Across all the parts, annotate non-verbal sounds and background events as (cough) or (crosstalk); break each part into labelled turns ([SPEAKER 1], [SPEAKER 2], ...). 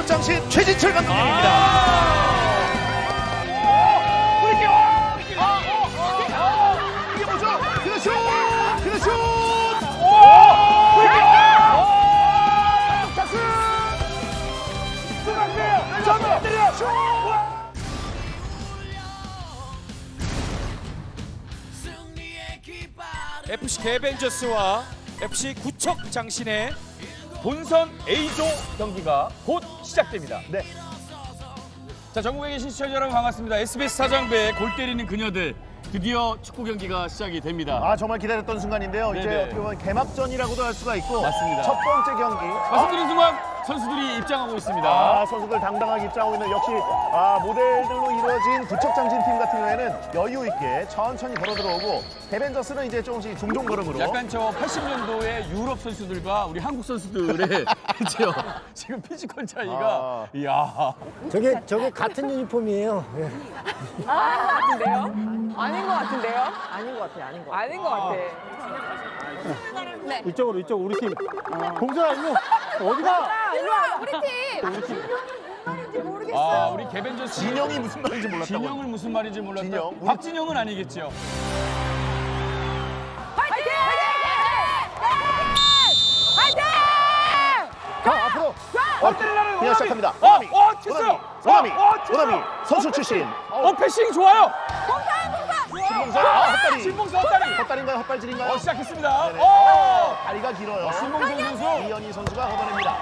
[SPEAKER 1] 부척장신 최진철 감독님입니다.
[SPEAKER 2] 개벤저스와 FC 구척 장신의 본선 A조 경기가 곧 시작됩니다.
[SPEAKER 1] 네.
[SPEAKER 2] 자, 전국에 계신 시청자 여러분 반갑습니다. SBS 사장배의 골 때리는 그녀들 드디어 축구 경기가 시작이 됩니다.
[SPEAKER 1] 아 정말 기다렸던 순간인데요. 이제
[SPEAKER 2] 네네.
[SPEAKER 1] 어떻게 보면 개막전이라고도 할 수가 있고
[SPEAKER 2] 맞습니다.
[SPEAKER 1] 첫 번째 경기.
[SPEAKER 2] 말씀드린 순간 선수들이 입장하고 있습니다.
[SPEAKER 1] 아, 선수들 당당하게 입장하고 있는 역시 아, 모델들로 이루어진 부척장신 팀 같은 경우에는 여유 있게 천천히 걸어 들어오고 개벤져스는 이제 조금씩 종종 걸음으로
[SPEAKER 2] 약간 저 80년도의 유럽 선수들과 우리 한국 선수들의 (laughs) 그죠? 지금 physical 차이가
[SPEAKER 1] 아.
[SPEAKER 2] 이야.
[SPEAKER 3] 저게 저게 같은 유니폼이에요. 예.
[SPEAKER 4] 같은데요? 아닌 것 같은데요?
[SPEAKER 5] 아닌 것 같아, 아닌 것 같아.
[SPEAKER 4] 아닌 것 같아.
[SPEAKER 3] 이쪽으로 이쪽 우리 팀. 공선아 일로 어디가?
[SPEAKER 4] 아, 일로 와, 우리 팀.
[SPEAKER 2] 아, 우리 개벤져스
[SPEAKER 1] 진영이 무슨 말인지 몰랐다고.
[SPEAKER 2] 진영을 무슨 말인지 몰랐다.
[SPEAKER 1] 진영.
[SPEAKER 2] 박진영은 아니겠죠.
[SPEAKER 4] 화
[SPEAKER 1] 그냥 시작합니다.
[SPEAKER 2] 어,
[SPEAKER 1] 오나미.
[SPEAKER 2] 어, 쳤어요.
[SPEAKER 1] 오나미.
[SPEAKER 2] 어, 어.
[SPEAKER 1] 오나미. 선수 출신.
[SPEAKER 2] 어, 패싱 좋아요.
[SPEAKER 1] 신봉선. 아, 헛다리.
[SPEAKER 2] 신봉선 헛다리.
[SPEAKER 1] 헛다리인가요? 헛발질인가요?
[SPEAKER 2] 어, 시작했습니다.
[SPEAKER 1] 네네.
[SPEAKER 2] 어!
[SPEAKER 1] 다리가 길어요.
[SPEAKER 2] 신봉선 선수.
[SPEAKER 1] 이현희 선수가 걷어냅니다.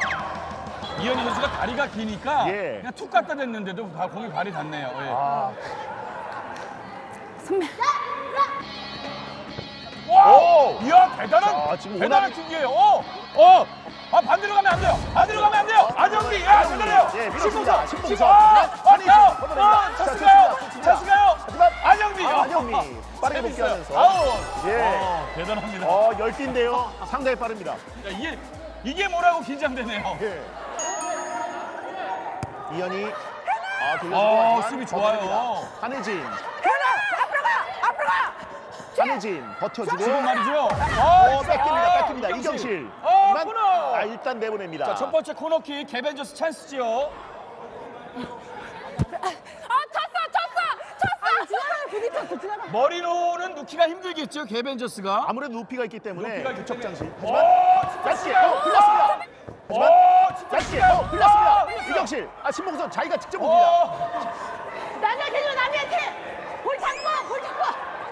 [SPEAKER 2] 이현희 선수가 다리가 기니까
[SPEAKER 1] 예.
[SPEAKER 2] 그냥 툭 갖다 댔는데도 가- 공이 발이 닿네요. 예.
[SPEAKER 1] 아,
[SPEAKER 2] 와!
[SPEAKER 1] 오!
[SPEAKER 2] 이야, 대단한,
[SPEAKER 1] 자, 지금
[SPEAKER 2] 대단한
[SPEAKER 1] 오나미-
[SPEAKER 2] 튕기예요. 어! 어! 아, 반대로 가면 안 돼요. 반대로 가면 안 돼요. 안정기, 야,
[SPEAKER 1] 안정기.
[SPEAKER 2] 대단해요.
[SPEAKER 1] 예, 밀었습니다. 신봉선.
[SPEAKER 2] 신봉선. 아,
[SPEAKER 1] 한희준
[SPEAKER 2] 아,
[SPEAKER 1] 걷어냅니다.
[SPEAKER 2] 아,
[SPEAKER 1] 자,
[SPEAKER 2] 찬스 가요.
[SPEAKER 1] 좋습니다.
[SPEAKER 2] 찬스 가요.
[SPEAKER 1] 하지만
[SPEAKER 2] 안정기.
[SPEAKER 1] 아, 안정미. 빠르게
[SPEAKER 2] 재밌어요.
[SPEAKER 1] 복귀하면서.
[SPEAKER 2] 아우.
[SPEAKER 1] 예.
[SPEAKER 2] 어, 대단합니다.
[SPEAKER 1] 어, 열띠인데요. 상당히 빠릅니다.
[SPEAKER 2] 야, 이게, 이게 뭐라고 긴장되네요.
[SPEAKER 1] 예. 이현희. 아, 돌려주고
[SPEAKER 2] 어,
[SPEAKER 1] 하지만
[SPEAKER 2] 수비 좋아요.
[SPEAKER 1] 한혜진.
[SPEAKER 4] 앞으로 가! 앞으로 가!
[SPEAKER 1] 한혜진 버텨주고.
[SPEAKER 2] 지금 말이죠.
[SPEAKER 1] 어,
[SPEAKER 2] 어,
[SPEAKER 1] 뺏깁니다. 뺏깁니다. 이경실.
[SPEAKER 2] 어.
[SPEAKER 1] 아, 일단 내보냅니다.
[SPEAKER 2] 자, 첫 번째 코너킥 개벤저스 찬스지요.
[SPEAKER 4] 아, 쳤어! 쳤어! 쳤어! 지나가! 부딪혔어, 지나가.
[SPEAKER 2] 머리로는 넣기가 힘들겠죠, 개벤저스가.
[SPEAKER 1] 아무래도 높이가 있기 때문에
[SPEAKER 2] 높이가 있기. 때문에.
[SPEAKER 1] 하지만 짧게 어, 흘렸습니다. 하지만 짧게
[SPEAKER 2] 시간.
[SPEAKER 1] 어, 흘렸습니다. 이경실. 아, 신봉선 자기가 직접 봅니다.
[SPEAKER 2] 어,
[SPEAKER 4] 남이한테 줘, 남이한테! 볼 잡고! 볼 잡고!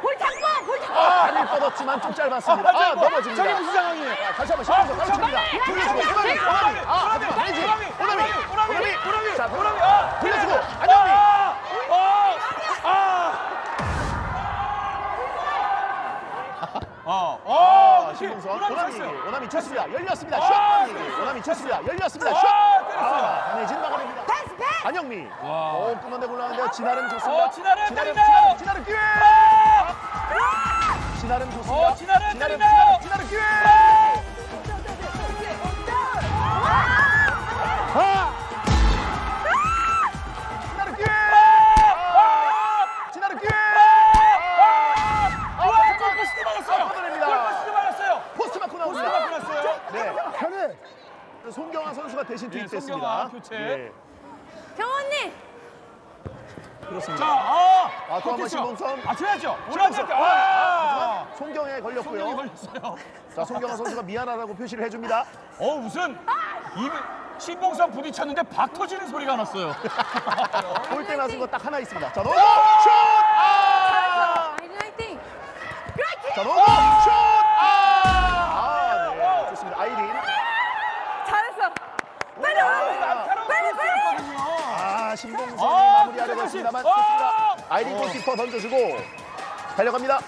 [SPEAKER 4] 볼 잡고! 볼 잡고!
[SPEAKER 1] 아, 다리를 뻗었지만 좀 짧았습니다. 아,
[SPEAKER 2] 짧고.
[SPEAKER 1] 넘어집니다.
[SPEAKER 2] 저게 무슨 상황이에요?
[SPEAKER 1] 아, 다시 한번 신봉선
[SPEAKER 2] 아,
[SPEAKER 1] 떨어집니다.
[SPEAKER 2] 잠깐만.
[SPEAKER 1] 돌려주고 오나미, 오나미. 아, 한혜진. 오나미, 오나미, 오나미. 자,
[SPEAKER 2] 오나미, 아,
[SPEAKER 1] 돌려주고.
[SPEAKER 2] 아, 아, 아. 어, 어,
[SPEAKER 1] 아, 신봉선
[SPEAKER 2] 오나미
[SPEAKER 1] 오나미
[SPEAKER 2] 쳤어요.
[SPEAKER 1] 오나미 쳤습니다. 열렸습니다.
[SPEAKER 2] 아,
[SPEAKER 1] 슛. 오나미 쳤습니다. 열렸습니다.
[SPEAKER 2] 아,
[SPEAKER 1] 슛. 아, 한혜진 막아냅니다. 안영미.
[SPEAKER 2] 와.
[SPEAKER 1] 오, 끊어내고 올라가는데요. 진아름 좋습니다.
[SPEAKER 2] 어, 진아름?
[SPEAKER 1] 진아름, 진아름 기회.
[SPEAKER 2] 아!
[SPEAKER 1] 진아름 좋습니다.
[SPEAKER 2] 어, 진아름
[SPEAKER 1] 진아름,
[SPEAKER 2] 때리나요?
[SPEAKER 1] 진아름, 기회. 진아름 기회.
[SPEAKER 2] 아!
[SPEAKER 1] 진아름 기회.
[SPEAKER 2] 아, 와, 골포스트 맞았어요.
[SPEAKER 1] 걷어냅니다.
[SPEAKER 2] 골포스트 맞았어요.
[SPEAKER 1] 포스트 맞고
[SPEAKER 2] 포스트
[SPEAKER 1] 나옵니다.
[SPEAKER 2] 맞고 났어요.
[SPEAKER 1] 네.
[SPEAKER 3] 편해.
[SPEAKER 1] 손경아 선수가 대신
[SPEAKER 2] 예,
[SPEAKER 1] 투입됐습니다.
[SPEAKER 2] 교체.
[SPEAKER 1] 예,
[SPEAKER 4] 경원님!
[SPEAKER 1] 그렇습니다.
[SPEAKER 2] 자, 아,
[SPEAKER 1] 아, 또 한번
[SPEAKER 2] 좋겠죠?
[SPEAKER 1] 신봉선.
[SPEAKER 2] 아, 줘야죠.
[SPEAKER 1] 신봉선.
[SPEAKER 2] 오나미
[SPEAKER 1] 아,
[SPEAKER 2] 아,
[SPEAKER 1] 걸렸고요.
[SPEAKER 2] 걸렸어요.
[SPEAKER 1] 자, 송경아 선수가 미안하다고 표시를 해줍니다.
[SPEAKER 2] 어, 무슨 이 신봉선 부딪혔는데 박 터지는 소리가 났어요. (laughs)
[SPEAKER 1] 골대 맞은 거 딱 하나 있습니다. 자, 노고 슛! 아!
[SPEAKER 4] 아이린 화이팅!
[SPEAKER 1] 자, 노고 슛! 아! 아, 네. 좋습니다. 아이린.
[SPEAKER 4] 잘했어!
[SPEAKER 2] 빨리 날카로운 코스였거든요.
[SPEAKER 1] 아, 신봉선이
[SPEAKER 2] 아,
[SPEAKER 1] 마무리하려고. 했습니다만
[SPEAKER 2] 아!
[SPEAKER 1] 좋습니다. 아이린 골키퍼 던져주고 달려갑니다.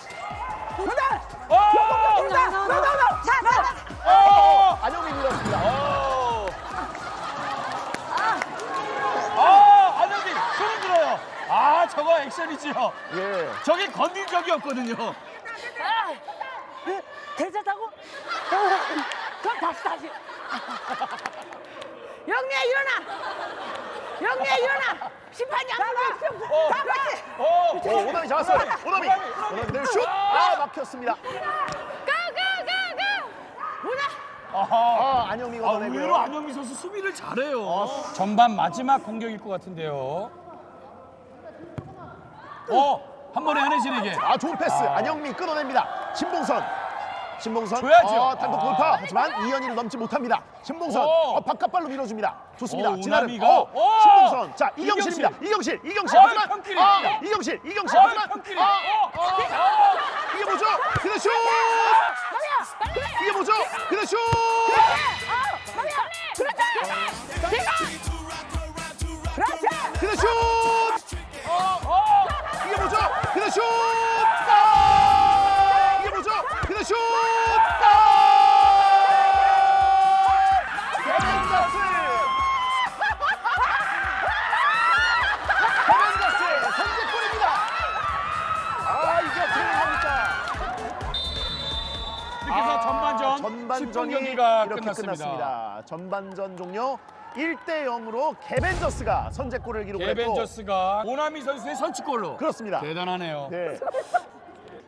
[SPEAKER 2] 어!
[SPEAKER 1] 안영미 밀었습니다.
[SPEAKER 2] 어! 아, 안영기 소리 들어요. 아, 저거 액션이지요.
[SPEAKER 1] 예.
[SPEAKER 2] 저게 건든 적이 없거든요.
[SPEAKER 4] 괜찮다고? 그럼 다시, 다시. (laughs) 영미야, 일어나! 영미야, 일어나! 심판이 안
[SPEAKER 2] 어.
[SPEAKER 4] 다 같이!
[SPEAKER 2] 어!
[SPEAKER 1] 오, 오나미 잡았어요. 오나미 늘 슛! 아, 막혔습니다.
[SPEAKER 4] 아,
[SPEAKER 1] 안영미가
[SPEAKER 2] 아,
[SPEAKER 1] 걷어내고요.
[SPEAKER 2] 의외로 안영미 선수 수비를 잘해요. 전반 마지막 공격일 것 같은데요. 어, 한 번에 한혜진에게.
[SPEAKER 1] 아 좋은 패스 안영미 끊어냅니다 신봉선 신봉선.
[SPEAKER 2] 줘야죠.
[SPEAKER 1] 어, 단독
[SPEAKER 2] 아.
[SPEAKER 1] 돌파 하지만 이현이를 넘지 못합니다. 신봉선
[SPEAKER 2] 오.
[SPEAKER 1] 어, 바깥발로 밀어줍니다. 좋습니다.
[SPEAKER 2] 오,
[SPEAKER 1] 진아름.
[SPEAKER 2] 우나미가.
[SPEAKER 1] 어,
[SPEAKER 2] 오.
[SPEAKER 1] 신봉선. 자 이경실입니다.
[SPEAKER 2] 이경실.
[SPEAKER 1] 이경실. 이경실
[SPEAKER 2] 어,
[SPEAKER 1] 하지만
[SPEAKER 2] 평길이.
[SPEAKER 1] 아 이경실 이경실.
[SPEAKER 2] 어,
[SPEAKER 1] 하지만
[SPEAKER 2] 평길이.
[SPEAKER 1] 아,
[SPEAKER 2] 어, 어, 어.
[SPEAKER 1] 이게 뭐죠? 그대 슛! 이게 뭐죠? 그대 슛! 그대 전반전이
[SPEAKER 2] 10분 경기가
[SPEAKER 1] 이렇게
[SPEAKER 2] 끝났습니다.
[SPEAKER 1] 끝났습니다. 전반전 종료 1대 0으로 개벤저스가 선제골을 기록했고
[SPEAKER 2] 개벤저스가 오나미 선수의 선취골로.
[SPEAKER 1] 그렇습니다.
[SPEAKER 2] 대단하네요.
[SPEAKER 1] 네.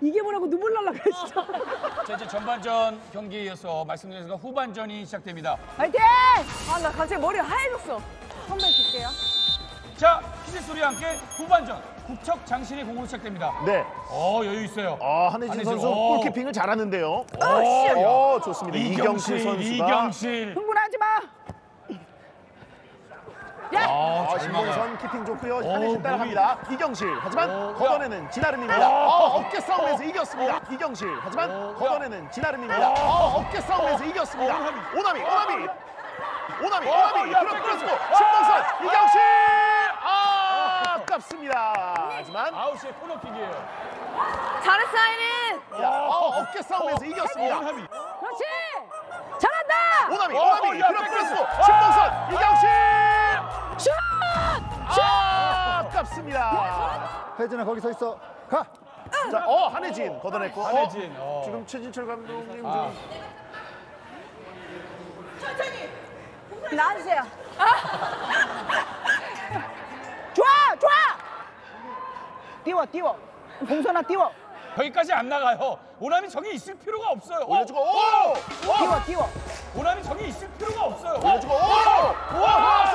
[SPEAKER 4] 이게 뭐라고 눈물 날라 그래 진짜. (laughs)
[SPEAKER 2] 자, 이제 전반전 경기에 이어서 말씀드린 순간 후반전이 시작됩니다.
[SPEAKER 4] 화이팅! 아나 갑자기 머리가 하얘졌어. 선배 줄게요.
[SPEAKER 2] 자, 퀴즈 소리와 함께 후반전 국척 장신의 공으로 시작됩니다.
[SPEAKER 1] 네.
[SPEAKER 2] 어, 여유 있어요.
[SPEAKER 1] 아, 한혜진 선수
[SPEAKER 2] 어.
[SPEAKER 1] 골키핑을 잘하는데요.
[SPEAKER 2] 오,
[SPEAKER 1] 어, 좋습니다. 이경실
[SPEAKER 2] 이경실,
[SPEAKER 1] 선수가
[SPEAKER 2] 이경실.
[SPEAKER 4] 흥분하지 마. 야!
[SPEAKER 2] 아,
[SPEAKER 1] 아. 신봉선 키핑 좋고요.
[SPEAKER 2] 어,
[SPEAKER 1] 한혜진 따라갑니다. 이경실. 하지만
[SPEAKER 2] 어,
[SPEAKER 1] 걷어내는 진아름입니다.
[SPEAKER 2] 어.
[SPEAKER 1] 어, 어깨 싸움에서 이겼습니다. 이경실. 하지만
[SPEAKER 2] 어,
[SPEAKER 1] 걷어내는 진아름입니다.
[SPEAKER 2] 어.
[SPEAKER 1] 어, 어깨 싸움에서
[SPEAKER 2] 어.
[SPEAKER 1] 이겼습니다.
[SPEAKER 2] 어, 오나미.
[SPEAKER 1] 오나미, 오나미. 오나미,
[SPEAKER 2] 어,
[SPEAKER 1] 오나미.
[SPEAKER 2] 야,
[SPEAKER 1] 그럼. 끌어주고
[SPEAKER 2] 어.
[SPEAKER 1] 신봉선, 이경실. 아, 아깝습니다. 하지만
[SPEAKER 2] 아웃의 코너킥이에요.
[SPEAKER 4] 잘했어 아이린.
[SPEAKER 1] 야, 어, 어깨 싸움에서 이겼습니다.
[SPEAKER 2] 오나미.
[SPEAKER 4] 그렇지. 잘한다.
[SPEAKER 1] 오나미,
[SPEAKER 2] 어,
[SPEAKER 1] 오나미.
[SPEAKER 2] 야,
[SPEAKER 1] 그럼
[SPEAKER 2] 뺏겼어.
[SPEAKER 1] 끌어주고
[SPEAKER 2] 어.
[SPEAKER 1] 신봉선, 이경실.
[SPEAKER 4] 슛!
[SPEAKER 1] 아, 아깝습니다.
[SPEAKER 3] 혜진아 거기 서 있어. 가.
[SPEAKER 1] 자, 어, 한혜진 걷어냈고. 어,
[SPEAKER 2] 한혜진, 어.
[SPEAKER 1] 지금 최진철 감독님
[SPEAKER 2] 아.
[SPEAKER 1] 좀
[SPEAKER 4] 나와주세요. (laughs) 띄워, 띄워. 봉선아 띄워.
[SPEAKER 2] 거기까지 안 나가요. 오나미 저기 있을 필요가 없어요. 어,
[SPEAKER 1] 올려주고 오!
[SPEAKER 4] 띄워, 띄워.
[SPEAKER 2] 오나미 저기 있을 필요가 없어요. 어,
[SPEAKER 1] 올려주고 오! 와!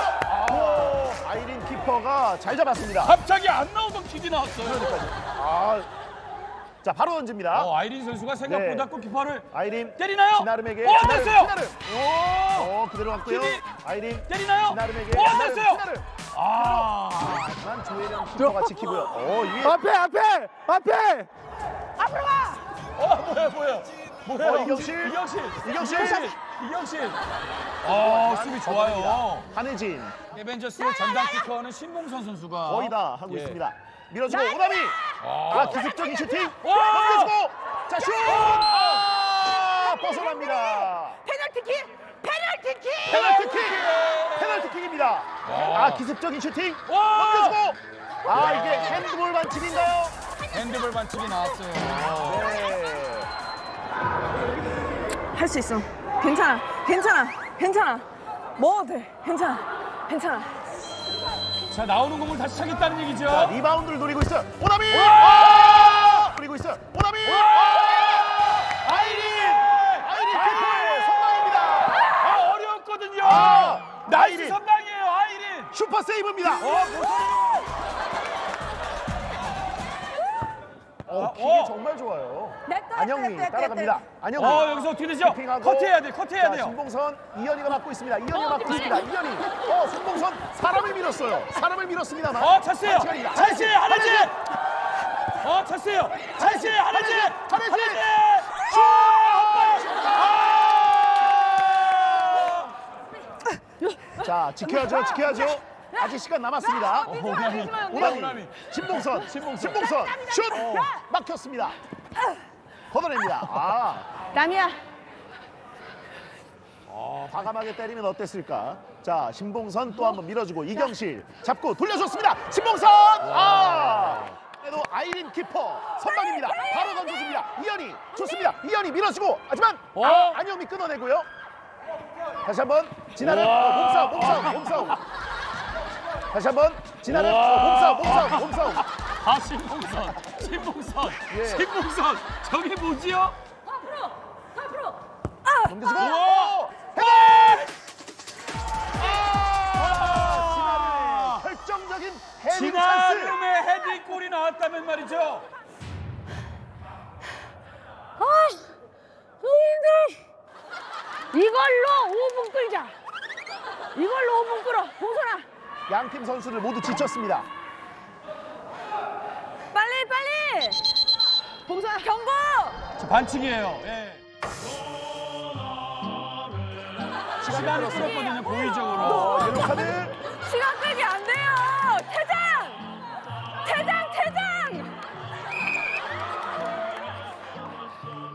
[SPEAKER 1] 오! 아이린 키퍼가 잘 잡았습니다.
[SPEAKER 2] 갑자기 안 나오던 킥이 나왔어요.
[SPEAKER 1] 아, 자 바로 던집니다.
[SPEAKER 2] 어, 아이린 선수가 생각보다
[SPEAKER 1] 네.
[SPEAKER 2] 골키퍼를
[SPEAKER 1] 아이린
[SPEAKER 2] 때리나요?
[SPEAKER 1] 진아름에게
[SPEAKER 2] 어,
[SPEAKER 1] 진아름,
[SPEAKER 2] 됐어요.
[SPEAKER 1] 진아름.
[SPEAKER 2] 오!
[SPEAKER 1] 어 그대로 갔고요. 아이린
[SPEAKER 2] 때리나요?
[SPEAKER 1] 진아름에게
[SPEAKER 2] 어,
[SPEAKER 1] 진아름,
[SPEAKER 2] 됐어요.
[SPEAKER 1] 진아름.
[SPEAKER 2] 아.
[SPEAKER 1] 하지만 조혜련 키퍼가 지키고요. 어 이게
[SPEAKER 3] 앞에 앞에 앞에.
[SPEAKER 4] 앞으로 와.
[SPEAKER 2] 어, 뭐야, 뭐야. 뭐야?
[SPEAKER 1] 어, 이경실.
[SPEAKER 2] 이경실.
[SPEAKER 1] 이경실.
[SPEAKER 2] 이경실. 이경실. 어, 수비 좋아요.
[SPEAKER 1] 한혜진
[SPEAKER 2] 개벤져스의 전담 키커는 신봉선 선수가
[SPEAKER 1] 거의 다 하고
[SPEAKER 2] 예.
[SPEAKER 1] 있습니다. 밀어주고 오나미.
[SPEAKER 2] 아.
[SPEAKER 1] 아 기습적인 슈팅.
[SPEAKER 2] 와!
[SPEAKER 1] 넘겨주고 자 슛. 아, 벗어납니다.
[SPEAKER 4] 페널티킥. 페널티킥.
[SPEAKER 1] 페널티킥! 페널티킥입니다. 아 기습적인 슈팅
[SPEAKER 2] 와!
[SPEAKER 1] 넘겨주고 아 이게 핸드볼 반칙인가요?
[SPEAKER 2] 핸드볼 반칙이 나왔어요.
[SPEAKER 1] 네.
[SPEAKER 4] 할 수 있어. 괜찮아. 괜찮아. 괜찮아. 먹어도 돼. 괜찮아. 괜찮아.
[SPEAKER 2] 자, 나오는 공을 다시 차겠다는 얘기죠.
[SPEAKER 1] 자 리바운드를 노리고 있어. 오나미.
[SPEAKER 2] 와!
[SPEAKER 1] 아! 노리고 있어. 오나미. 아! 아이린. 아이린 키퍼의 선방입니다.
[SPEAKER 2] 아, 어려웠거든요.
[SPEAKER 1] 아, 아이린.
[SPEAKER 2] 선방이에요, 아이린.
[SPEAKER 1] 슈퍼 세이브입니다.
[SPEAKER 2] 어.
[SPEAKER 1] 어,
[SPEAKER 2] 아,
[SPEAKER 1] 킥이
[SPEAKER 2] 어.
[SPEAKER 1] 정말 좋아요.
[SPEAKER 4] 냈다,
[SPEAKER 1] 안영미 따라갑니다. 안영미.
[SPEAKER 2] 어, 여기서 어떻게 되죠? 커트해야 돼, 커트해야
[SPEAKER 1] 자,
[SPEAKER 2] 돼요.
[SPEAKER 1] 신봉선 이현이가 맡고 있습니다. 이현이가
[SPEAKER 4] 어,
[SPEAKER 1] 맡고
[SPEAKER 4] 그만해.
[SPEAKER 1] 있습니다. 이현이. 어, 신봉선 사람을 밀었어요. 사람을 밀었습니다만.
[SPEAKER 2] 어.
[SPEAKER 1] 시간입니다.
[SPEAKER 2] 찬스, 하나지. 어, 찬스예요. 찬스, 하나지.
[SPEAKER 1] 하나지.
[SPEAKER 2] 슛!
[SPEAKER 1] 자, 지켜야죠. 지켜야죠. 아직 시간 남았습니다.
[SPEAKER 2] 어, 오나미.
[SPEAKER 1] 오나미. 신봉선, 신봉선, 신봉선, 슛 막혔습니다. 걷어냅니다. 아,
[SPEAKER 4] 남이야.
[SPEAKER 1] 과감하게 때리면 어땠을까? 자, 신봉선 또 한번 밀어주고 이경실 잡고 돌려줬습니다. 신봉선, 아, 그래도 아이린 키퍼 선방입니다. 바로 던져줍니다. 이현이 좋습니다. 이현이 밀어주고 하지만
[SPEAKER 2] 어?
[SPEAKER 1] 아, 안영미 끊어내고요. 다시 한번 지나는. 어, 몸싸움, 몸싸움, 몸싸움. 다시 한번 지나는. 어, 몸싸움, 몸싸움, 몸싸움.
[SPEAKER 2] 아, 신봉선. 신봉선.
[SPEAKER 1] 예.
[SPEAKER 2] 신봉선. 저게 뭐지요?
[SPEAKER 4] 앞으로. 앞으로.
[SPEAKER 1] 넘겨주고.
[SPEAKER 2] 우와!
[SPEAKER 1] 헤딩! 아, 진아름의 결정적인 헤딩 찬스.
[SPEAKER 2] 진아름의 헤딩골이 나왔다면 말이죠.
[SPEAKER 5] 아, 너무 힘들어. 이걸로 5분 끌자. 이걸로 5분 끌어. 봉선아,
[SPEAKER 1] 양팀 선수들 모두 지쳤습니다.
[SPEAKER 4] 빨리 빨리. 봉선아 경고.
[SPEAKER 2] 저 반칙이에요. 예. 시간이 끌었거든요, 고의적으로.
[SPEAKER 1] 어, 옐로 카드.
[SPEAKER 4] 시간 끌기 안 돼요. 퇴장. 퇴장 퇴장.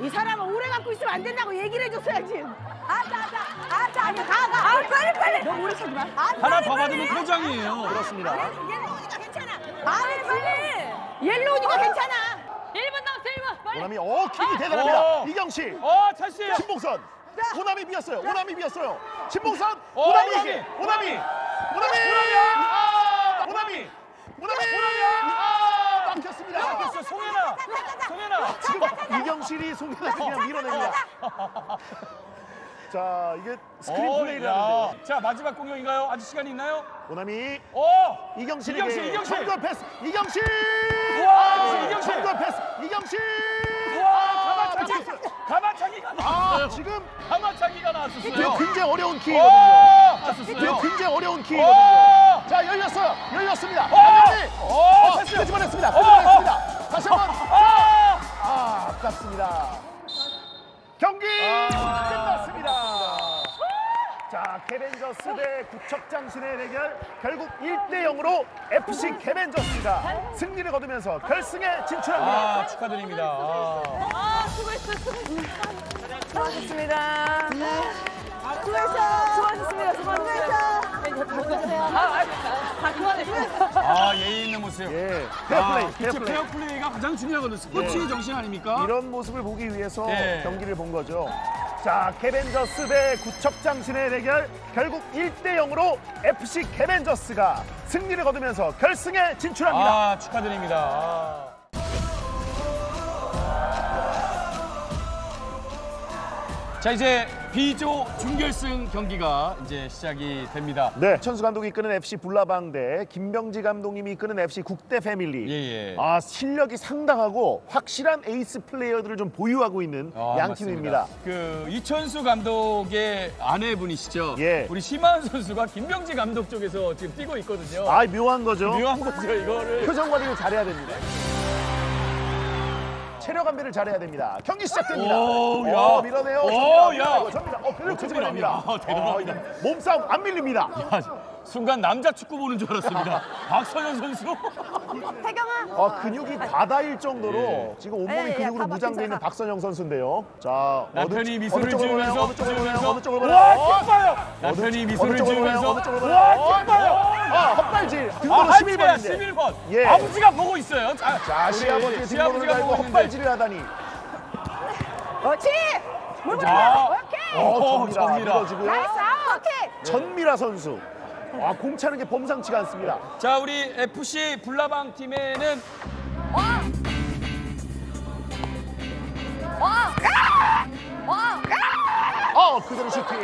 [SPEAKER 5] 이 사람은 오래 갖고 있으면 안 된다고 얘기를 해줬어야지. 아자, 아자, 아자, 아자, 가, 가. 아, 빨리, 빨리. 너무 오래 차지 마. 아,
[SPEAKER 2] 하나 더 받으면 퇴장이에요.
[SPEAKER 1] 그렇습니다.
[SPEAKER 5] 옐로우니까 괜찮아.
[SPEAKER 4] 빨리 빨리.
[SPEAKER 5] 옐로우니까 괜찮아. 1분 남았어, 1분. 빨리.
[SPEAKER 1] 오남이 어 킥이 대단합니다.
[SPEAKER 2] 오.
[SPEAKER 1] 이경실.
[SPEAKER 2] 어, 찬스예요.
[SPEAKER 1] 신봉선. 오나미 비었어요. 오나미 비었어요. 신봉선.
[SPEAKER 2] 어,
[SPEAKER 1] 오나미.
[SPEAKER 2] 오나미.
[SPEAKER 1] 오나미. 오나미. 아, 오나미. 오나미. 아, 막혔습니다.
[SPEAKER 2] 막혔어, 송해나. 송해나.
[SPEAKER 1] 지금 이경실이 송해나를 그냥 밀어냅니다. 자, 이게 스크린
[SPEAKER 2] 어, 자, 마지막 공격인가요? 아직 시간이 있나요?
[SPEAKER 1] 오나미
[SPEAKER 2] 어!
[SPEAKER 1] 이경실,
[SPEAKER 2] 이경실.
[SPEAKER 1] 정글 패스. 이경실.
[SPEAKER 2] 우와,
[SPEAKER 1] 아,
[SPEAKER 2] 이경실.
[SPEAKER 1] 정글 패스. 이경실.
[SPEAKER 2] 우와,
[SPEAKER 1] 아,
[SPEAKER 2] 감아차기! 감아차기가
[SPEAKER 1] 아,
[SPEAKER 2] 나왔어요.
[SPEAKER 1] 지금
[SPEAKER 2] 감아차기가
[SPEAKER 1] 이거
[SPEAKER 2] 나왔었어요.
[SPEAKER 1] 굉장히 어려운
[SPEAKER 2] 오!
[SPEAKER 1] 킥이거든요. 이거 굉장히 어려운
[SPEAKER 2] 오!
[SPEAKER 1] 킥이거든요. 자, 열렸어요. 열렸습니다. 어,
[SPEAKER 2] 됐어요.
[SPEAKER 1] 끄집어냈습니다.
[SPEAKER 2] 어,
[SPEAKER 1] 끄집어냈습니다. 다시 한 번.
[SPEAKER 2] 아!
[SPEAKER 1] 아, 아깝습니다. 경기 끝났습니다. 자, 캐벤저스 대 구척장신의 대결 결국 1대 0으로 FC 캐벤저스가 승리를 거두면서 결승에 진출합니다.
[SPEAKER 2] 아, 축하드립니다. 아.
[SPEAKER 4] 아 수고했어 수고했어. 수고하셨습니다. 수고했어. 수고하셨습니다. 수고하셨어요. 아, 아, 다 그만했어요.
[SPEAKER 2] 아, 예의 있는 모습.
[SPEAKER 1] 예, 페어플레이,
[SPEAKER 2] 아,
[SPEAKER 1] 페어플레이.
[SPEAKER 2] 페어 플레이가 가장 중요하거든요. 스포츠의
[SPEAKER 1] 예.
[SPEAKER 2] 정신 아닙니까?
[SPEAKER 1] 이런 모습을 보기 위해서
[SPEAKER 2] 네.
[SPEAKER 1] 경기를 본 거죠. 자, 캐벤저스 대 구척장신의 대결 결국 1대 0으로 FC 캐벤저스가 승리를 거두면서 결승에 진출합니다.
[SPEAKER 2] 아, 축하드립니다. 아. 자, 이제 B조 준결승 경기가 이제 시작이 됩니다.
[SPEAKER 1] 네, 천수 감독이 이끄는 FC 불나방 대 김병지 감독님이 이끄는 FC 국대 패밀리.
[SPEAKER 2] 예, 예.
[SPEAKER 1] 아, 실력이 상당하고 확실한 에이스 플레이어들을 좀 보유하고 있는
[SPEAKER 2] 아,
[SPEAKER 1] 양. 팀입니다.
[SPEAKER 2] 그 이천수 감독의 아내분이시죠.
[SPEAKER 1] 예.
[SPEAKER 2] 우리 심하은 선수가 김병지 감독 쪽에서 지금 뛰고 있거든요.
[SPEAKER 1] 아, 묘한 거죠.
[SPEAKER 2] 묘한 거죠, 이거를.
[SPEAKER 1] 표정 관리를 잘해야 됩니다. 체력 안배를 잘해야 됩니다. 경기 시작됩니다.
[SPEAKER 2] 오, 야.
[SPEAKER 1] 어, 밀어내요.
[SPEAKER 2] 오. 야.
[SPEAKER 1] 접니다. 어, 그대로
[SPEAKER 2] 어,
[SPEAKER 1] 끄집어 냅니다.
[SPEAKER 2] 아, 대단합니다.
[SPEAKER 1] 어, 몸싸움 안 밀립니다.
[SPEAKER 2] 아, 순간 남자 축구 보는 줄 알았습니다. (laughs) 박선현 선수.
[SPEAKER 4] 태경아.
[SPEAKER 1] 어, 근육이 과다일 정도로
[SPEAKER 2] 예.
[SPEAKER 1] 지금 온몸이
[SPEAKER 4] 예, 예,
[SPEAKER 1] 근육으로
[SPEAKER 4] 봐봐,
[SPEAKER 1] 무장되어 있는. 박선영 선수인데요. 자,
[SPEAKER 2] 남편이 미소를 지으면서?
[SPEAKER 1] 어느 쪽으로? 어느 쪽으로
[SPEAKER 2] 와? 킥봐요. 남편이 미소를? 지으면서 와? 킥봐요.
[SPEAKER 1] 아, 헛발질.
[SPEAKER 2] 아,
[SPEAKER 1] 등번호
[SPEAKER 2] 한치야
[SPEAKER 1] 11번인데.
[SPEAKER 2] 11번.
[SPEAKER 1] 예.
[SPEAKER 2] 아버지가 보고 있어요. 자,
[SPEAKER 1] 자,
[SPEAKER 2] 우리
[SPEAKER 1] 시아버지 등번호를
[SPEAKER 2] 있는데.
[SPEAKER 1] 헛발질을 하다니.
[SPEAKER 5] 그렇지. 물고
[SPEAKER 2] 아,
[SPEAKER 5] 오케이.
[SPEAKER 1] 어,
[SPEAKER 2] 오,
[SPEAKER 1] 전미라
[SPEAKER 2] 전미라.
[SPEAKER 1] 밀어주고요.
[SPEAKER 5] 나이스. 오케이.
[SPEAKER 1] 전미라 선수. 아, 공 차는 게 범상치가 않습니다.
[SPEAKER 2] 자, 우리 FC 불나방 팀에는
[SPEAKER 1] 어, 그대로 슈팅.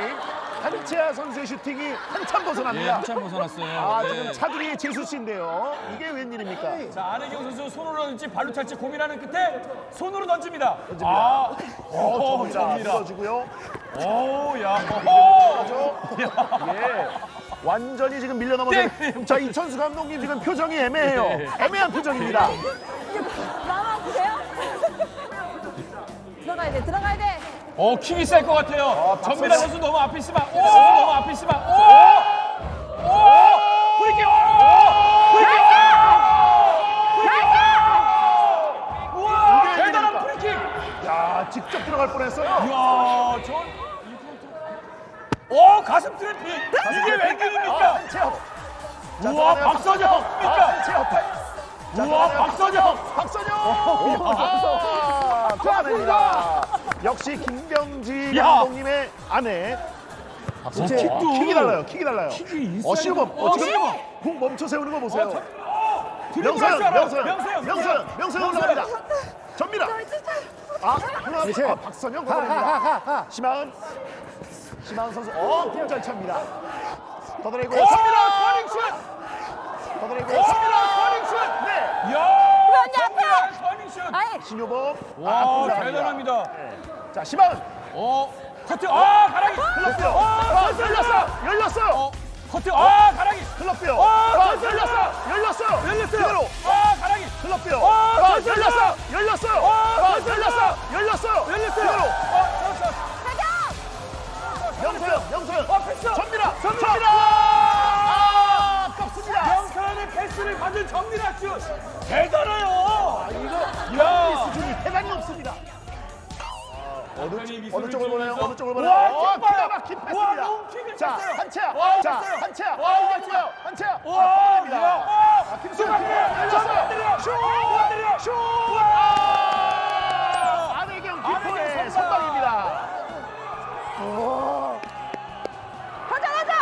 [SPEAKER 1] 한채아 선수의 슈팅이 한참
[SPEAKER 2] 예,
[SPEAKER 1] 벗어납니다.
[SPEAKER 2] 한참 벗어났어요.
[SPEAKER 1] 아,
[SPEAKER 2] 예.
[SPEAKER 1] 지금 차두리 제수씨인데요. 이게 웬일입니까?
[SPEAKER 2] 자, 안혜경 선수 손으로 던질지 발로 찰지 고민하는 끝에 손으로 던집니다. 아,
[SPEAKER 1] 어,
[SPEAKER 2] 오,
[SPEAKER 1] 전미라
[SPEAKER 2] 전미라.
[SPEAKER 1] 밀어주고요.
[SPEAKER 2] 오, 야. 오!
[SPEAKER 1] 그렇죠? 예. 완전히 지금 밀려 넘어서. 자, 이천수 감독님 지금 표정이 애매해요.
[SPEAKER 2] 네.
[SPEAKER 1] 애매한 표정입니다.
[SPEAKER 5] 마음 아프세요? 들어가야 돼. 들어가야 돼.
[SPEAKER 2] 어, 킥이 셀 것 같아요.
[SPEAKER 1] 아,
[SPEAKER 2] 전미라. 선수 너무 앞에 있으면, 오! 너무 앞에 있으면, 오! 오! 프리킥! 오! 프리킥! 우와!
[SPEAKER 1] 이게
[SPEAKER 2] 대단한? 프리킥!
[SPEAKER 1] 야, 직접 들어갈 뻔했어요.
[SPEAKER 2] 이야, 전. 오, 가슴 트래핑! 이게 웬일입니까?
[SPEAKER 1] 자,
[SPEAKER 2] 우와. 박선영!
[SPEAKER 1] 아,
[SPEAKER 2] 우와. 박선영!
[SPEAKER 1] 박선영! 아, 들어가냅니다. 역시 김병지
[SPEAKER 2] 야.
[SPEAKER 1] 감독님의 아내. 박선영.
[SPEAKER 2] 어, 킥도.
[SPEAKER 1] 킥이 달라요. 킥이 달라요.
[SPEAKER 2] 킥이.
[SPEAKER 1] 어, 실범. 어,
[SPEAKER 2] 어,
[SPEAKER 1] 지금
[SPEAKER 2] 실범.
[SPEAKER 1] 공 멈춰 세우는 거 보세요. 명서현. 명서현,
[SPEAKER 2] 명서현,
[SPEAKER 1] 명서현, 명서현 올라갑니다. 전미라. 아, 하나. 아, 박선영
[SPEAKER 3] 가.
[SPEAKER 1] 심하은, 심하은 선수, 어, 공잘 찹니다.
[SPEAKER 2] 오,
[SPEAKER 1] 섭니다.
[SPEAKER 2] 터닝슛! 오,
[SPEAKER 1] 섭니다.
[SPEAKER 2] 터닝슛!
[SPEAKER 1] 네,
[SPEAKER 2] 야! 터닝슛!
[SPEAKER 5] 아이,
[SPEAKER 1] 신효범.
[SPEAKER 2] 와,
[SPEAKER 1] 아.
[SPEAKER 2] 대단합니다.
[SPEAKER 1] 네. 자, 심하은.
[SPEAKER 2] 어, 커트, 아, 가랑이!
[SPEAKER 1] 흘렀어요.
[SPEAKER 2] 어,
[SPEAKER 1] 아,
[SPEAKER 2] 됐어요,
[SPEAKER 1] 열렸어요. 열렸어요.
[SPEAKER 2] 어, 커트, 아, 가랑이!
[SPEAKER 1] 흘렀고요.
[SPEAKER 2] 어,
[SPEAKER 1] 아,
[SPEAKER 2] 됐어요.
[SPEAKER 1] 열렸어요. 열렸어요.
[SPEAKER 2] 열렸어요!
[SPEAKER 1] 그대로.
[SPEAKER 2] 아, 가랑이!
[SPEAKER 1] 흘렀고요.
[SPEAKER 2] 어,
[SPEAKER 1] 아,
[SPEAKER 2] 됐어요.
[SPEAKER 1] 열렸어요. 어. 어느 쪽을 보나요? 어느 쪽을 보나요?
[SPEAKER 2] 와,
[SPEAKER 1] 기가 막힌
[SPEAKER 2] 와,
[SPEAKER 1] 패스입니다. 자. 한채야.
[SPEAKER 2] 와,
[SPEAKER 1] 자. 한채야.
[SPEAKER 2] 와,
[SPEAKER 1] 아, 이게. 뭐야? 한채야.
[SPEAKER 2] 와,
[SPEAKER 1] 아, 빠릅니다. 김수현. 열렸어요. 슛!
[SPEAKER 2] 들어갔어요.
[SPEAKER 1] 슛!
[SPEAKER 2] 와!
[SPEAKER 1] 안혜경
[SPEAKER 2] 선방.
[SPEAKER 1] 선방입니다.
[SPEAKER 5] 던져, 던져!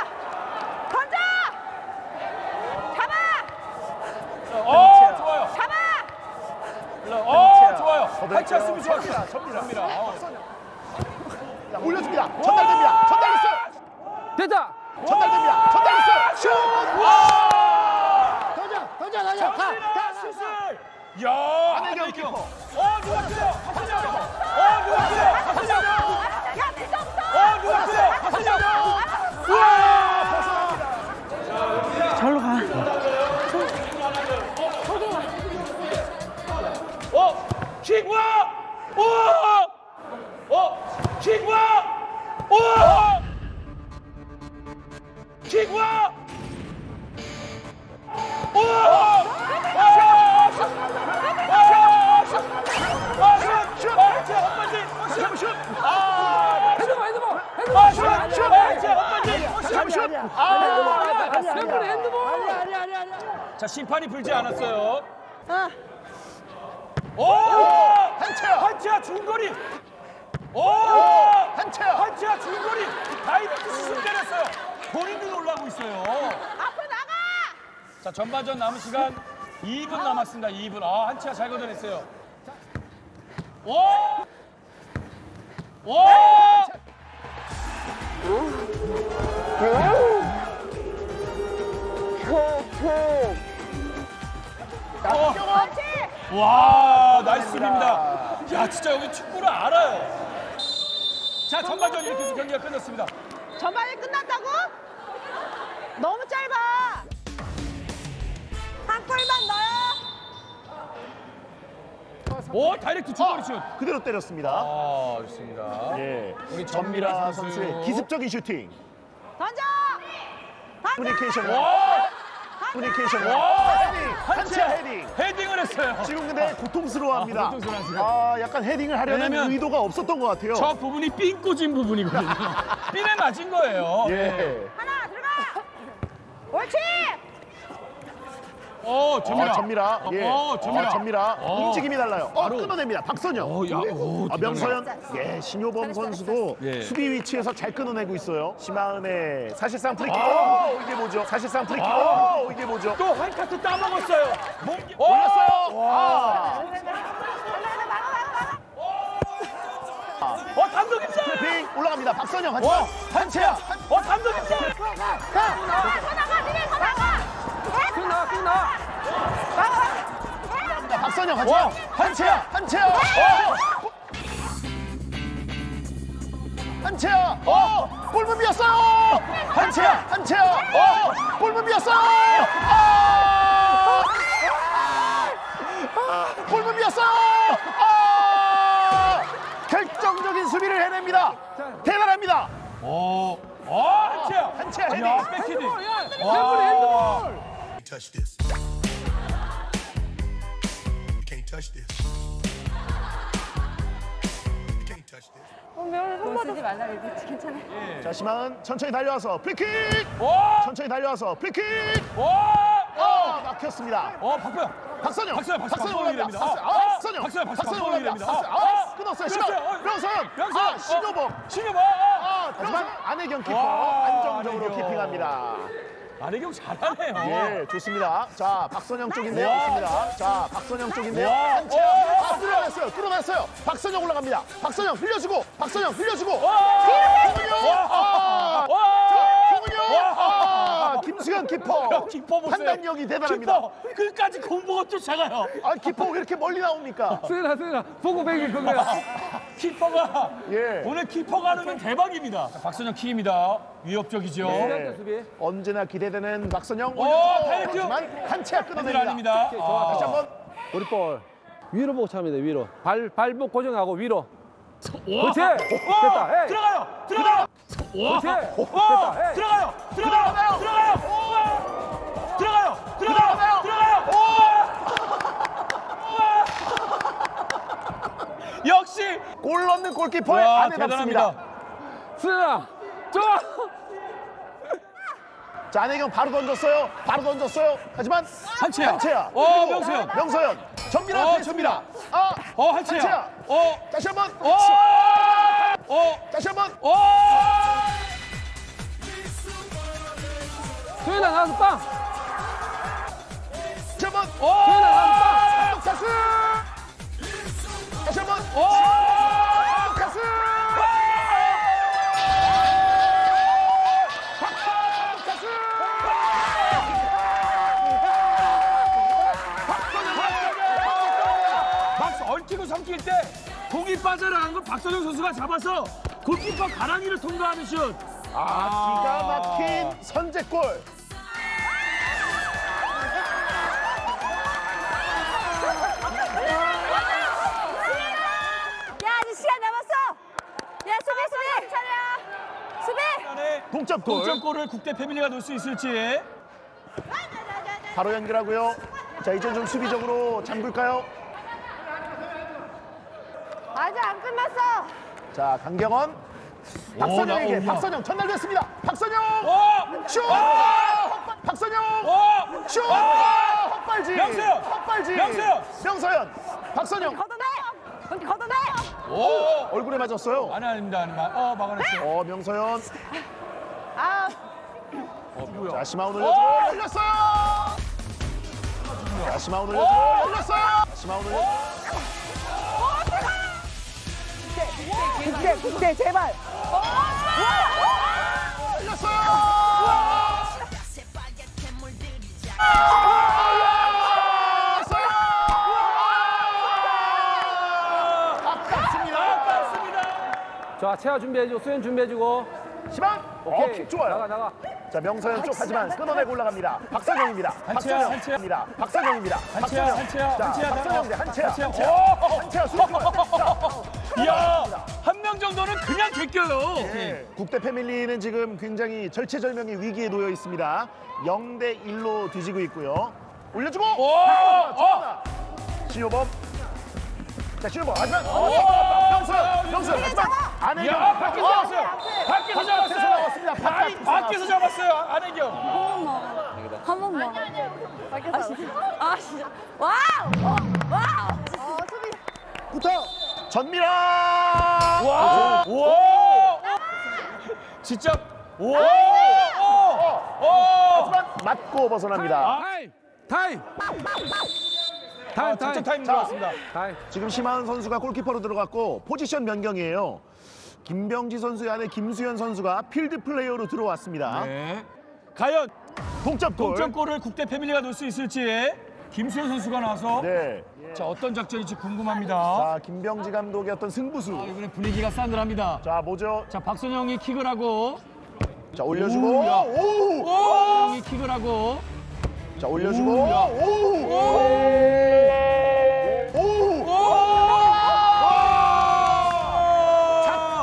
[SPEAKER 5] 던져! 잡아!
[SPEAKER 2] 어, 좋아요.
[SPEAKER 5] 잡아!
[SPEAKER 2] 어, 좋아요. 같이 왔으면 좋았습니다.
[SPEAKER 1] 접니다.
[SPEAKER 2] 접니다. 어.
[SPEAKER 1] 자, 올려줍니다. 전달됩니다. 전달했어요.
[SPEAKER 2] 됐다.
[SPEAKER 1] 전달됩니다. 전달했어요. 슛!
[SPEAKER 3] 던져, 던져, 던져. 가, 가.
[SPEAKER 2] 슛을. 야,
[SPEAKER 1] 안혜경 키퍼.
[SPEAKER 2] 어, 누가 그래요? 하승영. 어, 누가 그래요? 하승영.
[SPEAKER 5] 야, 진짜 없어!
[SPEAKER 2] 어, 누가 그래요? 하승영.
[SPEAKER 1] 와! 벗어납니다.
[SPEAKER 4] 절로 가.
[SPEAKER 2] 어, 킥 와! 우와! 어, 킥와! 우와! 킥 아, 슛! 아, 슛! 아! 아! 아! 아! 아.
[SPEAKER 3] 아! 아니야, 아니야, 아니야, 아니야.
[SPEAKER 2] 자, 심판이 불지 않았어요.
[SPEAKER 5] 어.
[SPEAKER 2] 오!
[SPEAKER 1] 한채야.
[SPEAKER 2] 한치야 중거리. 오!
[SPEAKER 1] 한채야.
[SPEAKER 2] 한치야 중거리. 다이렉트 슛을 때렸어요. 본인도 놀라고 있어요.
[SPEAKER 5] 앞으로 나가!
[SPEAKER 2] 자, 전반전 남은 시간 2분 남았습니다. 2분. 아, 한치야 잘 걷어냈어요. 오! 오! 어. 와, 나이스 수비입니다. 야, 진짜 여기 축구를 알아요. 자, 전반전 이렇게 해서 경기가 끝났습니다.
[SPEAKER 5] 전반이 끝났다고? 너무 짧아! 한 골만 넣어요!
[SPEAKER 2] 오, 다이렉트 중거리 슛.
[SPEAKER 1] 그대로 때렸습니다.
[SPEAKER 2] 아, 좋습니다.
[SPEAKER 1] 예.
[SPEAKER 2] 우리
[SPEAKER 1] 전미라
[SPEAKER 2] 선수.
[SPEAKER 1] 선수의 기습적인 슈팅.
[SPEAKER 5] 던져! 던져!
[SPEAKER 1] 커뮤니케이션.
[SPEAKER 2] 와!
[SPEAKER 1] 커뮤니케이션.
[SPEAKER 2] 와!
[SPEAKER 1] 헤딩.
[SPEAKER 2] 헤딩을 했어요.
[SPEAKER 1] 지금 근데 고통스러워합니다.
[SPEAKER 2] 아, 고통스러워하세요.
[SPEAKER 1] 아, 약간 헤딩을 하려는
[SPEAKER 2] 왜냐면
[SPEAKER 1] 의도가 없었던 것 같아요.
[SPEAKER 2] 저 부분이 핀 꽂은 부분이거든요. (laughs) 핀에 맞은 거예요.
[SPEAKER 1] 예.
[SPEAKER 5] 하나, 들어가! 옳지!
[SPEAKER 2] 어, 전미라.
[SPEAKER 1] 아, 전미라. 예.
[SPEAKER 2] 어, 전미라.
[SPEAKER 1] 아, 전미라.
[SPEAKER 2] 어.
[SPEAKER 1] 움직임이 달라요. 어. 끊어냅니다. 박선영.
[SPEAKER 2] 어, 야, 오,
[SPEAKER 1] 아, 명서현. 예, 신효범 선수도
[SPEAKER 2] 예.
[SPEAKER 1] 수비 위치에서 잘 끊어내고 있어요. 심하은의 사실상 프리킥.
[SPEAKER 2] 아.
[SPEAKER 1] 오, 이게 뭐죠? 사실상 프리킥.
[SPEAKER 2] 아.
[SPEAKER 1] 오, 이게 뭐죠?
[SPEAKER 2] 또 한 카트 따먹었어요. 몸-
[SPEAKER 1] 올렸어요.
[SPEAKER 2] 와.
[SPEAKER 1] 아.
[SPEAKER 2] 어, 단독 입장.
[SPEAKER 1] 핑 올라갑니다. 박선영 하지만
[SPEAKER 2] 와, 한채야. 어, 단독 입장.
[SPEAKER 5] 더 나가! 니네 더 나가!
[SPEAKER 2] 쭉 나와, 쭉 나와.
[SPEAKER 1] 자, 박선영 하지만
[SPEAKER 2] 와,
[SPEAKER 1] 한채야, 한채야. 어. 한채야. 어, 골문 비었어요. 한채야, 한채야. 어, 골문 비었어요. 아! 골문 비었어요. 아! 결정적인 수비를 해냅니다. 대단합니다.
[SPEAKER 2] 어, 어, 한채아.
[SPEAKER 1] 한채아 헤딩.
[SPEAKER 2] 야, 백헤딩.
[SPEAKER 1] 와.
[SPEAKER 6] Can't touch this. You can't touch this. You can't touch this.
[SPEAKER 5] 쓰지 말라 그랬지, 괜찮아.
[SPEAKER 1] 자, 심하은 천천히 달려와서 프리킥.
[SPEAKER 2] 와!
[SPEAKER 1] 천천히 달려와서 프리킥.
[SPEAKER 2] 와!
[SPEAKER 1] 어, 막혔습니다.
[SPEAKER 2] 어, 박보영.
[SPEAKER 1] 박선영.
[SPEAKER 2] 박선영, 박선영,
[SPEAKER 1] 올라갑니다. 박선영.
[SPEAKER 2] 어,
[SPEAKER 1] 아, 박선영.
[SPEAKER 2] 박선영, 박선영,
[SPEAKER 1] 올라갑니다.
[SPEAKER 2] 어,
[SPEAKER 1] 아, 끊었어요. 신호.
[SPEAKER 2] 어,
[SPEAKER 1] 명선.
[SPEAKER 2] 명선.
[SPEAKER 1] 아, 신호범.
[SPEAKER 2] 신효범.
[SPEAKER 1] 아, 하지만 안혜경 키퍼
[SPEAKER 2] 와,
[SPEAKER 1] 안정적으로. 키핑합니다.
[SPEAKER 2] 안혜경 잘하네요.
[SPEAKER 1] 예, 좋습니다. 자, 박선영 쪽인데요.
[SPEAKER 2] 와.
[SPEAKER 1] 좋습니다. 자, 박선영 쪽인데요.
[SPEAKER 2] 와.
[SPEAKER 1] 한채
[SPEAKER 2] 오.
[SPEAKER 1] 아, 뚫어냈어요. 뚫어냈어요. 박선영 올라갑니다. 박선영 흘려주고, 박선영 흘려주고.
[SPEAKER 2] 와.
[SPEAKER 1] 송은영! 아!
[SPEAKER 2] 와.
[SPEAKER 1] 자, 송은영!
[SPEAKER 2] 와.
[SPEAKER 1] 아, 김수현 키퍼.
[SPEAKER 2] 키퍼 보세요.
[SPEAKER 1] 판단력이 대단합니다.
[SPEAKER 2] 키퍼 끝까지 공보고 쫓아가요.
[SPEAKER 1] 아, 키퍼 왜 이렇게 멀리 나옵니까? (laughs)
[SPEAKER 3] 수현아, 수현아, 보고 배기 그거야. (laughs)
[SPEAKER 2] 키퍼가
[SPEAKER 1] 예.
[SPEAKER 2] 오늘 키퍼가 누면 대박입니다. 박선영 킥입니다. 위협적이죠.
[SPEAKER 1] 네.
[SPEAKER 3] 수비.
[SPEAKER 1] 언제나 기대되는 박선영.
[SPEAKER 2] 오. 다이렉트.
[SPEAKER 1] 하지만 한채아
[SPEAKER 2] 헤드
[SPEAKER 1] 끊어냅니다.
[SPEAKER 2] 아닙니다. 아.
[SPEAKER 1] 다시 한번.
[SPEAKER 3] 우리 볼. 위로 보고 차면 돼, 위로. 발, 발목 고정하고 위로.
[SPEAKER 2] 와.
[SPEAKER 3] 그렇지.
[SPEAKER 2] 와.
[SPEAKER 3] 됐다. 에이.
[SPEAKER 2] 들어가요. 들어가요. 와.
[SPEAKER 3] 그렇지.
[SPEAKER 2] 와.
[SPEAKER 3] 됐다. 에이.
[SPEAKER 2] 들어가요. 들어가요. 들어가요. 와. 들어가요. 들어가요. 들어가요. 와. 역시
[SPEAKER 1] 골 넣는 골키퍼의
[SPEAKER 2] 와. 대단합니다.
[SPEAKER 3] 수현아, 좋아.
[SPEAKER 1] 자, 안혜경 바로 던졌어요. 바로 던졌어요. 하지만
[SPEAKER 2] 한채야.
[SPEAKER 1] 한채야.
[SPEAKER 2] 어, 명서현.
[SPEAKER 1] 명서현. 전미라
[SPEAKER 2] 어,
[SPEAKER 1] 됐습니다. 아,
[SPEAKER 2] 어, 한채야.
[SPEAKER 1] 한채야.
[SPEAKER 2] 어.
[SPEAKER 1] 다시 한 번.
[SPEAKER 2] 어. 어.
[SPEAKER 1] 다시 한 번.
[SPEAKER 2] 어.
[SPEAKER 3] 수현아, 나와서 빵.
[SPEAKER 1] 다시 한번.
[SPEAKER 2] 어.
[SPEAKER 1] 한국 가스. 다시 한번.
[SPEAKER 2] 어.
[SPEAKER 1] 한국 가스. 한국 가스.
[SPEAKER 2] 막 얽히고 삼킬 때 공이 빠져나간 걸 박선영 선수가 잡아서 골키퍼 가랑이를 통과하는 슛.
[SPEAKER 1] 아, 기가 막힌 선제골.
[SPEAKER 5] 야 아직 시간 남았어. 야 수비 수비. 차려. 수비.
[SPEAKER 2] 안에
[SPEAKER 1] 동점골.
[SPEAKER 2] 동점골을 국대 패밀리가 넣을 수 있을지.
[SPEAKER 1] 바로 연결하고요. 자, 이제 좀 수비적으로 잠글까요?
[SPEAKER 5] 아직 안 끝났어.
[SPEAKER 1] 자, 강경원. 박선영에게. 박선영 전달됐습니다. 박선영.
[SPEAKER 2] 어!
[SPEAKER 1] 슛!
[SPEAKER 2] 아!
[SPEAKER 1] 박선영.
[SPEAKER 2] 어!
[SPEAKER 1] 슛!
[SPEAKER 2] 아!
[SPEAKER 1] 헛발질.
[SPEAKER 2] 명서현!
[SPEAKER 1] 헛발질.
[SPEAKER 2] 명서현!
[SPEAKER 1] 명서현. 박선영.
[SPEAKER 5] 걷어내. 경기 걷어내.
[SPEAKER 2] 오!
[SPEAKER 1] 얼굴에 맞았어요.
[SPEAKER 2] 아니 아닙니다. 아닙니다. 어, 막아냈어요.
[SPEAKER 1] 어, 명서현.
[SPEAKER 5] 아
[SPEAKER 2] 어?
[SPEAKER 1] 자, 시마운 올려주고 열렸어요. 자, 시마운 올려주고 열렸어요. 시마운 올려.
[SPEAKER 5] 국대 국대 제발.
[SPEAKER 3] 자, 채아 준비해주고, 수현 준비해주고.
[SPEAKER 1] 시방. 어,
[SPEAKER 3] 오케이.
[SPEAKER 1] 킥 좋아요.
[SPEAKER 3] 나가, 나가.
[SPEAKER 1] 자 명서현 쪽 하지만 끊어내고 올라갑니다. 박선영입니다.
[SPEAKER 2] 한채야,
[SPEAKER 1] 박선영.
[SPEAKER 2] 한채야.
[SPEAKER 1] 입니다. 박선영입니다.
[SPEAKER 2] 한채야. 한채야,
[SPEAKER 1] 자, 박선영 대 한채야.
[SPEAKER 2] 한채야.
[SPEAKER 1] 한채야.
[SPEAKER 2] 오!
[SPEAKER 1] 한채야 수비 좋아요.
[SPEAKER 2] 이야, 한 명 정도는 그냥 제껴요.
[SPEAKER 1] 네. 국대 패밀리는 지금 굉장히 절체절명의 위기에 놓여 있습니다. 0대 1로 뒤지고 있고요. 올려주고.
[SPEAKER 2] 오!
[SPEAKER 1] 어! 신효범. 자 신효범 하지만 명서현 하지만 안혜경.
[SPEAKER 2] 야, 밖에서
[SPEAKER 1] 어,
[SPEAKER 2] 잡았어요. 밖에서 잡았어요. 아니, 밖에서 잡았어요. 안혜경.
[SPEAKER 5] 한 번만. 아 진짜. 아 진짜. 와우. 어, 와우. 어 수비.
[SPEAKER 1] 부터 전미라.
[SPEAKER 2] 와! 와! 진짜 와! 어!
[SPEAKER 1] 하지만 맞고 벗어납니다.
[SPEAKER 3] 타임! 타임! 타임,
[SPEAKER 2] 아,
[SPEAKER 3] 타임.
[SPEAKER 2] 타임
[SPEAKER 1] 자.
[SPEAKER 2] 들어왔습니다.
[SPEAKER 3] 타임.
[SPEAKER 1] 지금 심하은 선수가 골키퍼로 들어갔고 포지션 변경이에요. 김병지 선수의 아내 김수연 선수가 필드 플레이어로 들어왔습니다.
[SPEAKER 2] 네. 과연
[SPEAKER 1] 동점골.
[SPEAKER 2] 동점골을 국대 패밀리가 넣을 수 있을지 김수연 선수가 나와서
[SPEAKER 1] 네.
[SPEAKER 2] 자 어떤 작전일지 궁금합니다.
[SPEAKER 1] 자 김병지 감독의 어떤 승부수.
[SPEAKER 2] 아, 이번에 분위기가 싸늘합니다.
[SPEAKER 1] 자 뭐죠?
[SPEAKER 2] 자 박선영이 킥을 하고
[SPEAKER 1] 자 올려주고.
[SPEAKER 2] 오, 야.
[SPEAKER 1] 오.
[SPEAKER 2] 박선영이 킥을 하고
[SPEAKER 1] 자 올려주고.
[SPEAKER 2] 오, 야.
[SPEAKER 1] 오. 오.
[SPEAKER 2] 와!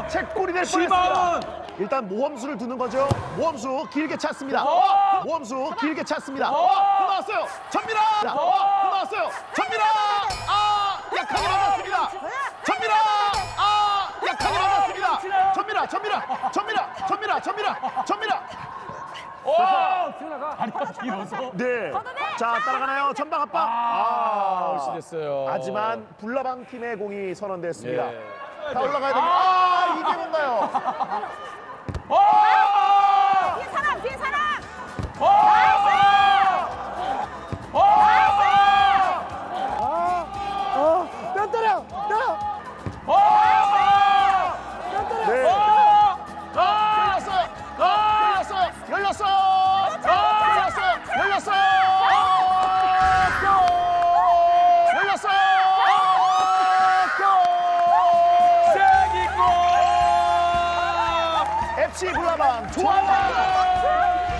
[SPEAKER 1] 채골이 될
[SPEAKER 2] 시바운!
[SPEAKER 1] 뻔했습니다. 일단 모험수를 두는 거죠. 모험수 길게 찼습니다.
[SPEAKER 2] 와!
[SPEAKER 1] 모험수 길게 찼습니다.
[SPEAKER 2] 와!
[SPEAKER 1] 또 나왔어요. 전미라. 또 나왔어요. 전미라. 아 약하게 맞았습니다. 전미라. 아 약하게 맞았습니다. 전미라. 전미라. 전미라. 전미라. 전미라. 전미라.
[SPEAKER 2] 와!
[SPEAKER 3] 수현아 가.
[SPEAKER 2] 다리가 길어서
[SPEAKER 1] 네. 자 따라가나요? 전방 압박.
[SPEAKER 2] 아,
[SPEAKER 1] 아.
[SPEAKER 2] 됐어요.
[SPEAKER 1] 하지만 불나방 팀의 공이 선언됐습니다.
[SPEAKER 2] 예.
[SPEAKER 1] 다 올라가야 됩니다. 아 이게 뭔가요?
[SPEAKER 2] 와!
[SPEAKER 5] 뒤에 사람 뒤에 사람.
[SPEAKER 1] 네. 골! FC 불나방 좋아요.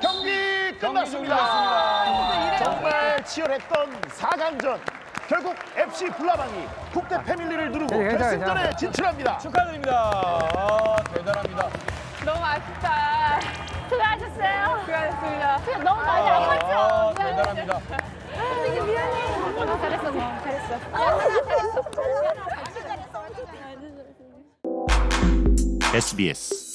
[SPEAKER 1] 경기 끝났습니다. 정말 치열했던 4강전. 결국 FC 불나방이 국대 패밀리를 누르고
[SPEAKER 3] 네,
[SPEAKER 1] 결승전에. 진출합니다.
[SPEAKER 2] 축하드립니다. 아, 대단합니다.
[SPEAKER 4] 너무 아쉽다.
[SPEAKER 5] 수고하셨어요.
[SPEAKER 4] 수고하셨습니다.
[SPEAKER 5] 너무 많이
[SPEAKER 2] 아,
[SPEAKER 5] 아팠죠?
[SPEAKER 2] 대단합니다.
[SPEAKER 5] 선생님 미안해. 잘했어, 잘했어. 잘했어.
[SPEAKER 1] SBS